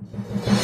you